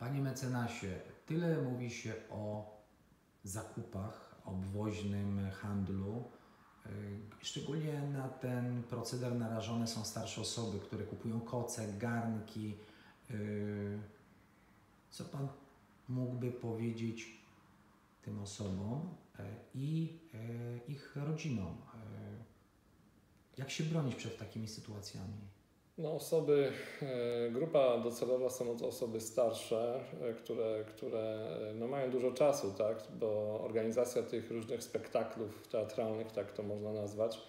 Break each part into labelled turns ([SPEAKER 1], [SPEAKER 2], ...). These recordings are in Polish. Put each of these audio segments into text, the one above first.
[SPEAKER 1] Panie mecenasie, tyle mówi się o zakupach, obwoźnym handlu. Y, Szczególnie na ten proceder narażone są starsze osoby, które kupują koce, garnki. Y, Co Pan mógłby powiedzieć tym osobom e, i ich rodzinom? Jak się bronić przed takimi sytuacjami?
[SPEAKER 2] No osoby, e, grupa docelowa są osoby starsze, e, które, które e, no mają dużo czasu, tak? bo organizacja tych różnych spektaklów teatralnych, tak to można nazwać,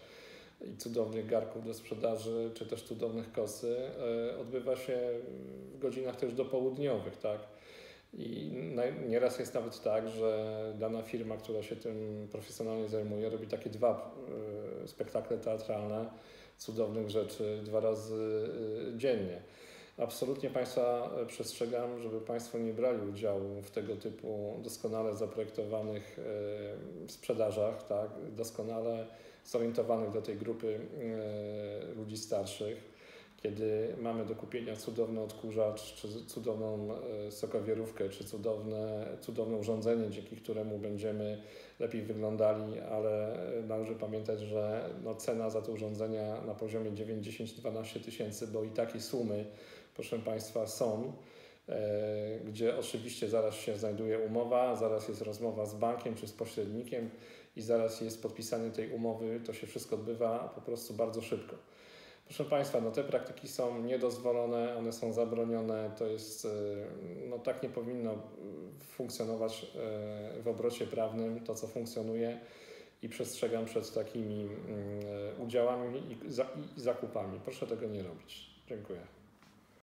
[SPEAKER 2] i cudownych garków do sprzedaży, czy też cudownych kosy, odbywa się w godzinach też dopołudniowych, tak? I nieraz jest nawet tak, że dana firma, która się tym profesjonalnie zajmuje, robi takie dwa spektakle teatralne cudownych rzeczy dwa razy y, dziennie. Absolutnie Państwa przestrzegam, żeby Państwo nie brali udziału w tego typu doskonale zaprojektowanych y, sprzedażach, tak? doskonale zorientowanych do tej grupy y, ludzi starszych. Kiedy mamy do kupienia cudowny odkurzacz, czy cudowną sokowierówkę, czy cudowne, cudowne urządzenie, dzięki któremu będziemy lepiej wyglądali, ale należy pamiętać, że no cena za te urządzenia na poziomie 9, 10, 12 tysięcy, bo i takie sumy, proszę Państwa, są, e, gdzie oczywiście zaraz się znajduje umowa, zaraz jest rozmowa z bankiem czy z pośrednikiem i zaraz jest podpisanie tej umowy. To się wszystko odbywa po prostu bardzo szybko. Proszę Państwa, no te praktyki są niedozwolone, one są zabronione, to jest, e, no tak nie powinno funkcjonować e, w obrocie prawnym, to co funkcjonuje i przestrzegam przed takimi mm, e, udziałami i za- i zakupami. Proszę tego nie robić. Dziękuję.